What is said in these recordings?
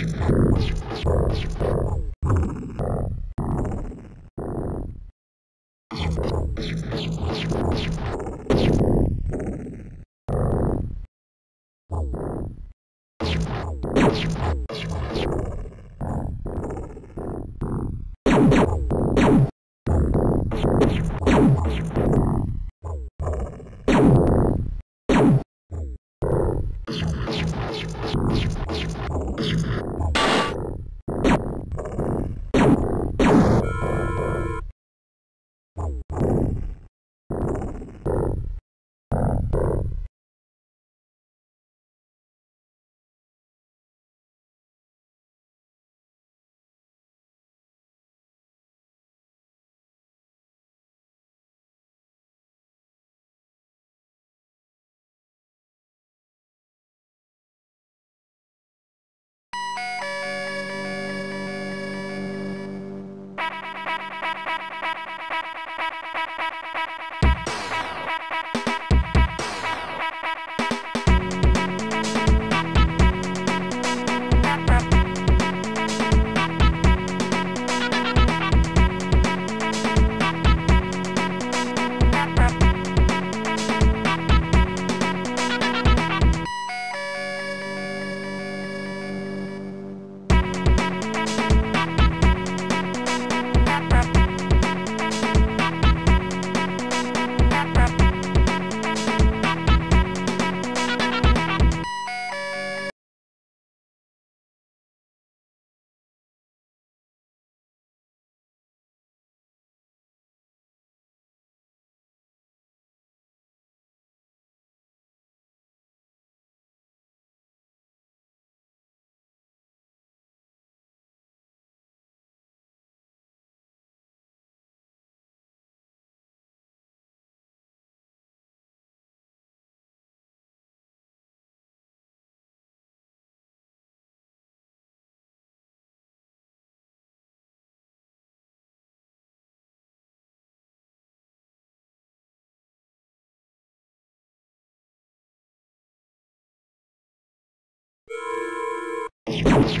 Thank you. you.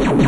you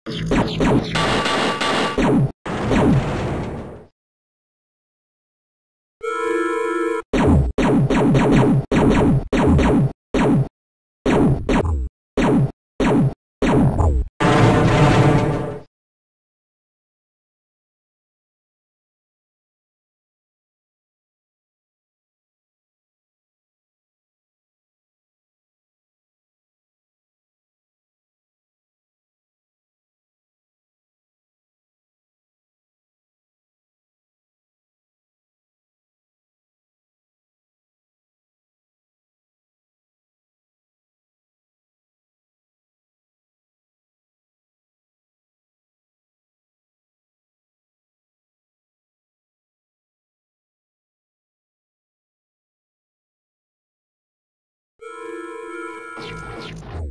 you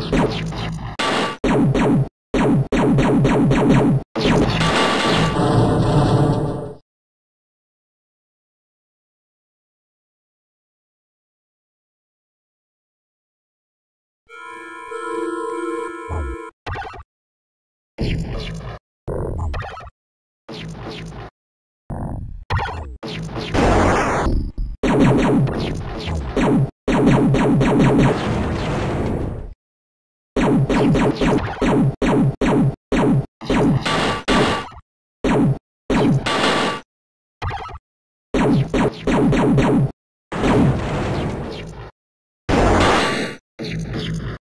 Let's go. すごい。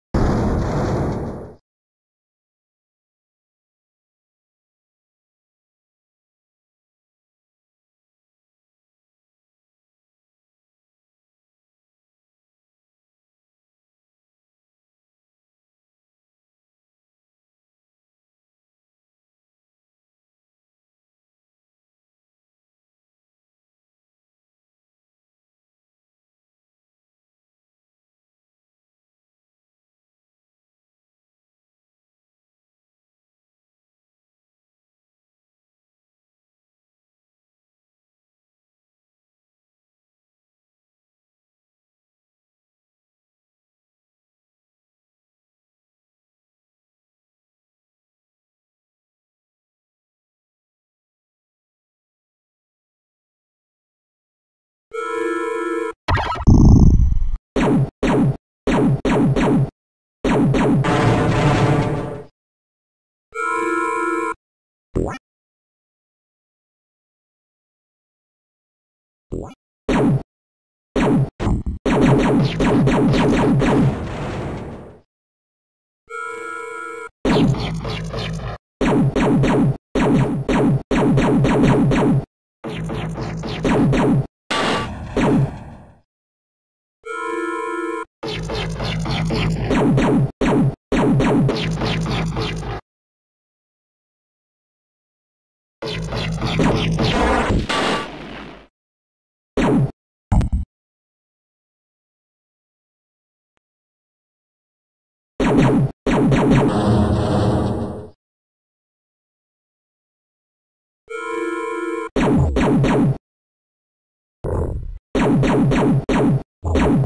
Oh.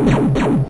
Pew, pew, pew.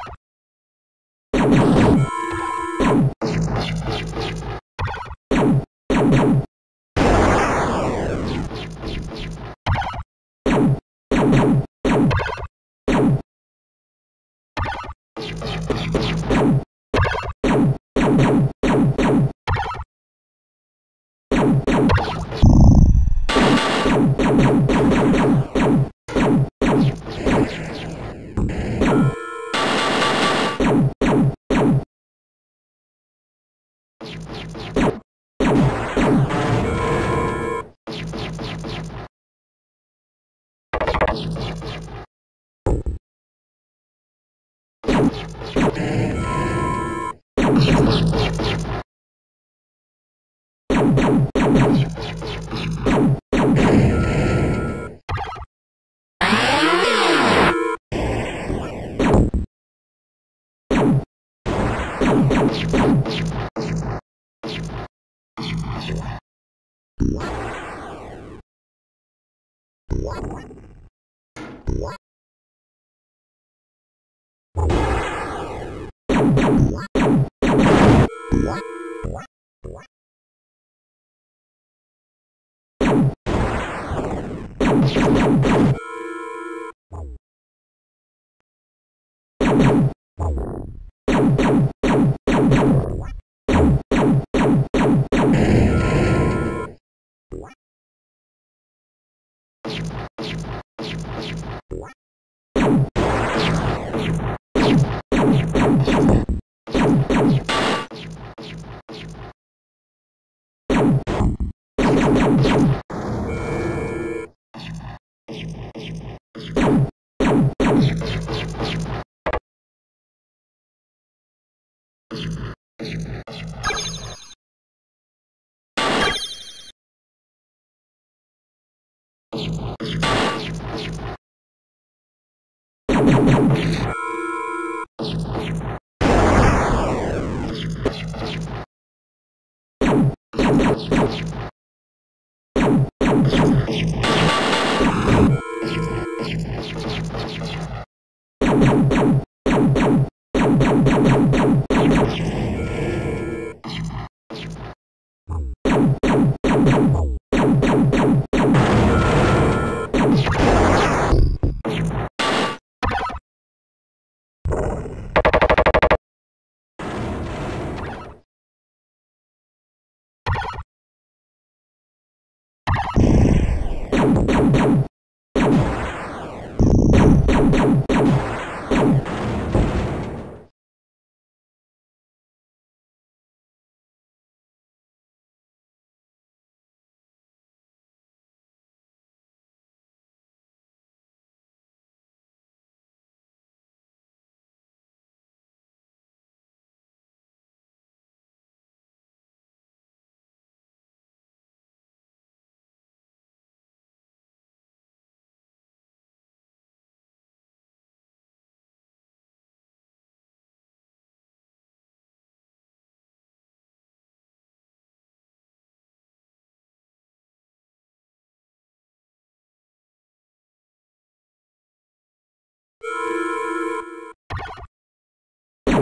What?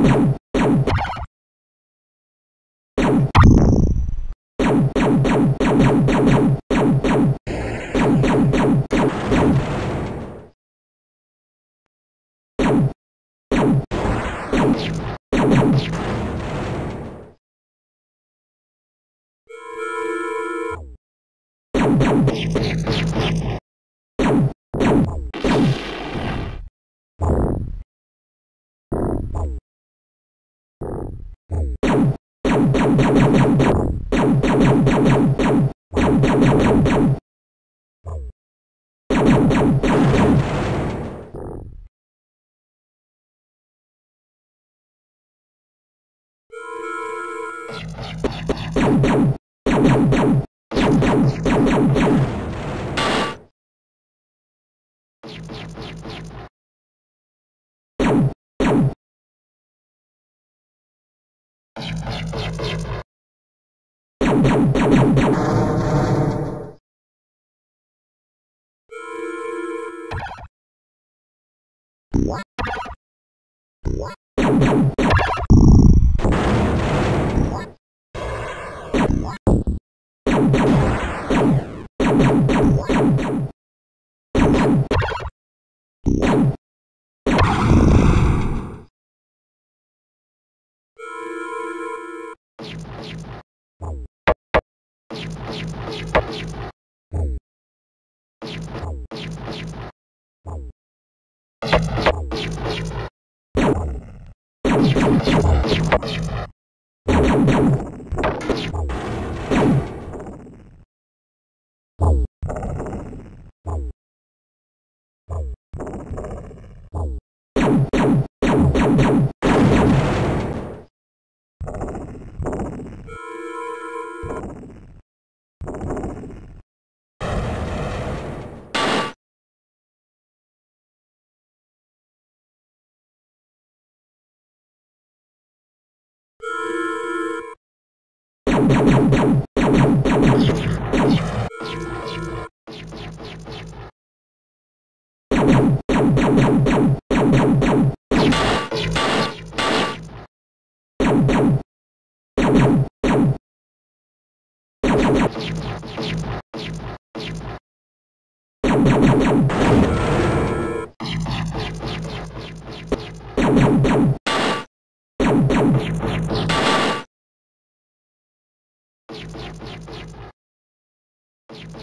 you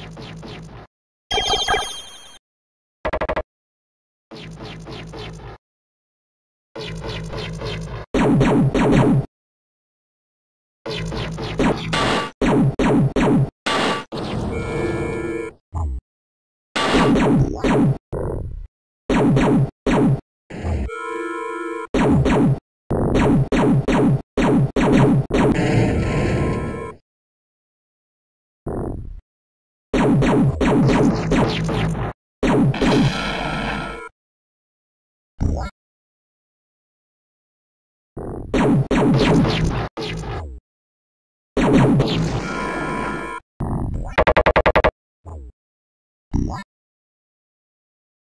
Thank you.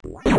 What?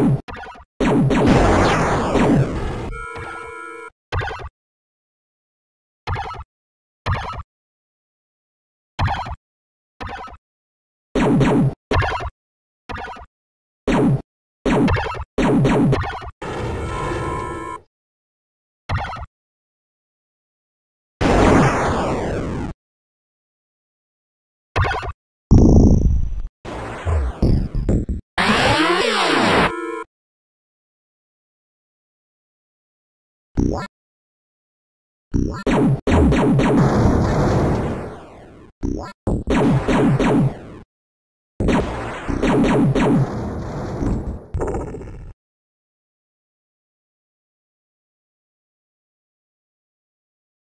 Boom.